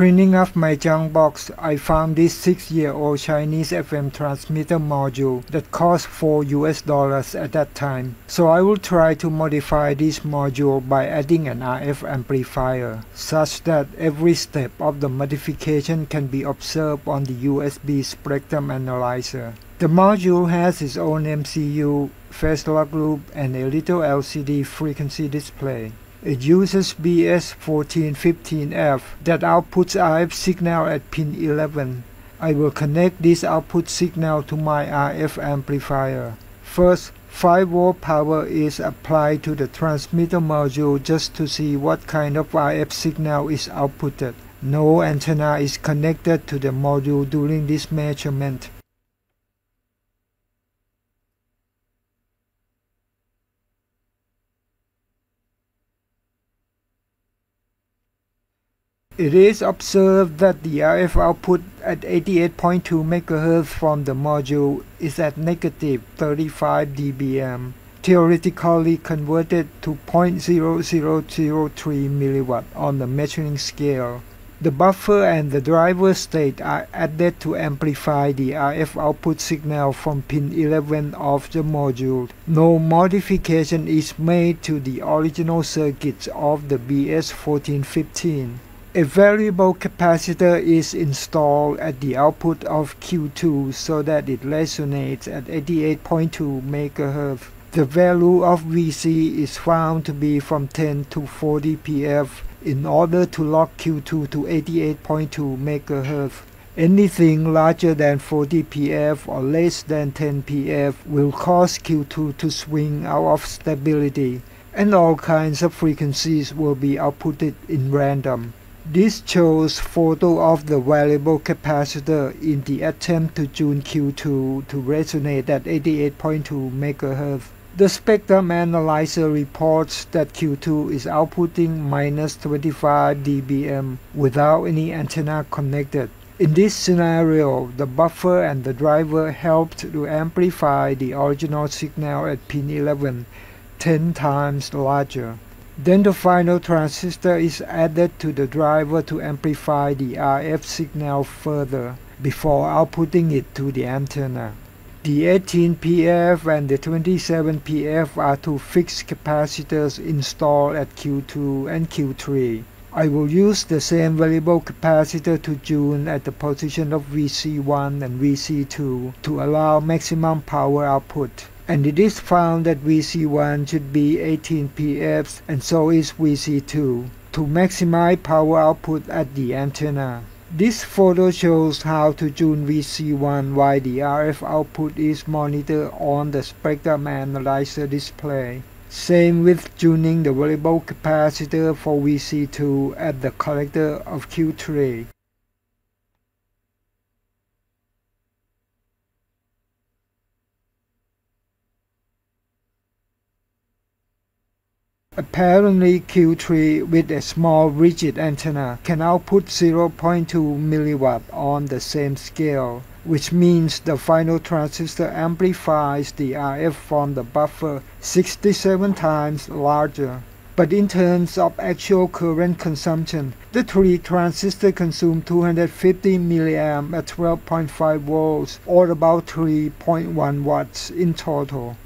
Cleaning up my junk box, I found this 6-year-old Chinese FM transmitter module that cost 4 US dollars at that time. So I will try to modify this module by adding an RF amplifier, such that every step of the modification can be observed on the USB spectrum analyzer. The module has its own MCU, phase lock loop, and a little LCD frequency display. It uses BH1415F that outputs RF signal at pin 11. I will connect this output signal to my RF amplifier. First, 5 volt power is applied to the transmitter module just to see what kind of RF signal is outputted. No antenna is connected to the module during this measurement. It is observed that the RF output at 88.2 MHz from the module is at negative 35 dBm, theoretically converted to 0.0003 mW on the measuring scale. The buffer and the driver state are added to amplify the RF output signal from pin 11 of the module. No modification is made to the original circuits of the BH1415. A variable capacitor is installed at the output of Q2 so that it resonates at 88.2 MHz. The value of Vc is found to be from 10 to 40 pf in order to lock Q2 to 88.2 MHz. Anything larger than 40 pf or less than 10 pf will cause Q2 to swing out of stability and all kinds of frequencies will be outputted in random. This shows photo of the variable capacitor in the attempt to tune Q2 to resonate at 88.2 MHz. The spectrum analyzer reports that Q2 is outputting minus 25 dBm without any antenna connected. In this scenario, the buffer and the driver helped to amplify the original signal at pin 11 10 times larger. Then the final transistor is added to the driver to amplify the RF signal further before outputting it to the antenna. The 18PF and the 27PF are two fixed capacitors installed at Q2 and Q3. I will use the same variable capacitor to tune at the position of VC1 and VC2 to allow maximum power output and it is found that VC1 should be 18 pf and so is VC2 to maximize power output at the antenna. This photo shows how to tune VC1 while the RF output is monitored on the spectrum analyzer display. Same with tuning the variable capacitor for VC2 at the collector of Q3. Apparently Q3 with a small rigid antenna can output 0.2 mW on the same scale, which means the final transistor amplifies the RF from the buffer 67 times larger. But in terms of actual current consumption, the three transistor consume 250 mA at 12.5 volts or about 3.1 watts in total.